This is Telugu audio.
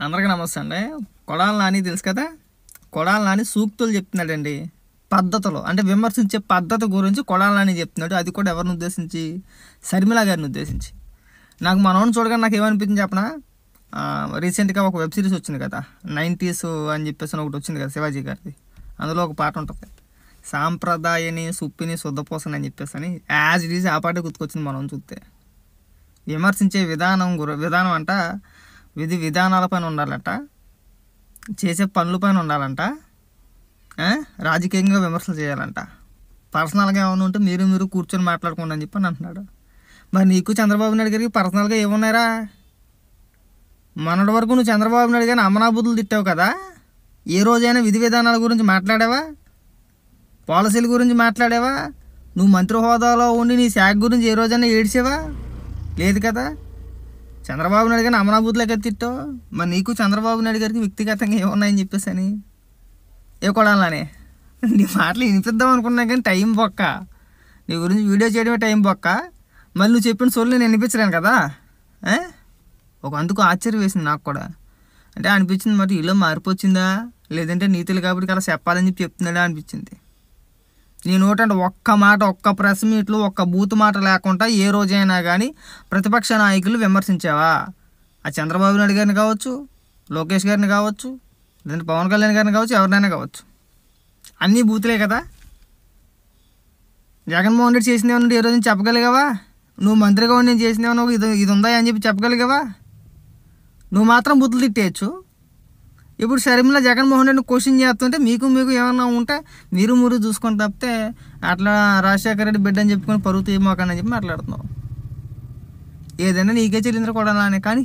అందరికీ నమస్తే అండి. కొడాల నాని తెలుసు కదా? కొడాల నాని సూక్తులు చెప్తున్నాడండి. పద్ధతులు. అంటే విమర్శించే పద్ధతి గురించి కొడాల నాని చెప్తున్నాడు. అది కూడా ఎవరిని ఉద్దేశించి? శర్మిల గారిని ఉద్దేశించి. నాకు మనోని చూడగానే నాకు ఏమనిపించింది చెప్పనా? రీసెంట్గా ఒక వెబ్ సిరీస్ వచ్చింది కదా. నైంటీస్ అని చెప్పేసి ఒకటి వచ్చింది కదా శివాజీ గారిది. అందులో ఒక పాట ఉంటుంది. సాంప్రదాయని సుప్పిని శుద్ధపోసని అని చెప్పేసి అని. యాజ్ ఇట్ ఈజ్ ఆ పాటే గుర్తుకొచ్చింది మనం చూస్తే. విమర్శించే విధానం గుర విధానం అంట విధి విధానాలపైన ఉండాలంట చేసే పనులపైన ఉండాలంట రాజకీయంగా విమర్శలు చేయాలంట. పర్సనల్గా ఏమైనా ఉంటే మీరు మీరు కూర్చొని మాట్లాడుకోండి అని చెప్పి అని అంటున్నాడు. మరి నీకు చంద్రబాబు నాయుడు గారికి పర్సనల్గా ఏమున్నాయరా? మొన్నటి వరకు నువ్వు చంద్రబాబు నాయుడు గారిని అమనాబుద్ధులు తిట్టావు కదా? ఏ రోజైనా విధి విధానాల గురించి మాట్లాడావా? పాలసీల గురించి మాట్లాడావా? నువ్వు మంత్రి హోదాలో ఉండి నీ శాఖ గురించి ఏ రోజైనా ఏడ్చేవా? లేదు కదా? చంద్రబాబు నాయుడు గారిని అమనాబూతులకి తిట్టావు? మరి నీకు చంద్రబాబు నాయుడు గారికి వ్యక్తిగతంగా ఏమున్నాయని చెప్పేసి అని ఇవ్వకూడాలనే నీ మాటలు వినిపిద్దాం అనుకున్నా కానీ టైం బొక్క. నీ గురించి వీడియో చేయడమే టైం బొక్క. మళ్ళీ నువ్వు చెప్పిన సోళ్ళు నేను వినిపించలేను కదా? ఒక అందుకు ఆశ్చర్యం వేసింది నాకు కూడా. అంటే అనిపించింది మరి ఇలా వచ్చిందా లేదంటే నీతులు కాబట్టి అలా చెప్పాలని చెప్పి చెప్తున్నాడా అనిపించింది. నీ నోటంటే ఒక్క మాట ఒక్క ప్రెస్ మీట్లు ఒక్క బూత్ మాట లేకుండా ఏ రోజైనా కానీ ప్రతిపక్ష నాయకులు విమర్శించావా? ఆ చంద్రబాబు నాయుడు గారిని కావచ్చు లోకేష్ గారిని కావచ్చు లేదంటే పవన్ కళ్యాణ్ గారిని కావచ్చు ఎవరినైనా కావచ్చు. అన్నీ బూతులే కదా. జగన్మోహన్ రెడ్డి చేసింది ఏమన్నా ఏ రోజు చెప్పగలిగావా? నువ్వు మంత్రిగా ఉండి నేను చేసింది ఏమన్నా ఇది ఇది ఉందా అని చెప్పి చెప్పగలిగావా? నువ్వు మాత్రం బూతులు తిట్టేయచ్చు. ఇప్పుడు షర్మిల జగన్మోహన్ రెడ్డిని క్వశ్చన్ చేస్తుంటే మీకు మీకు ఏమన్నా ఉంటే మీరు మీరు చూసుకొని తప్పితే అట్లా రాజశేఖర రెడ్డి బిడ్డ అని చెప్పుకొని పరువు అని చెప్పి మాట్లాడుతున్నావు. ఏదైనా నీకే చెల్లిందిరా కూడా నానే కానీ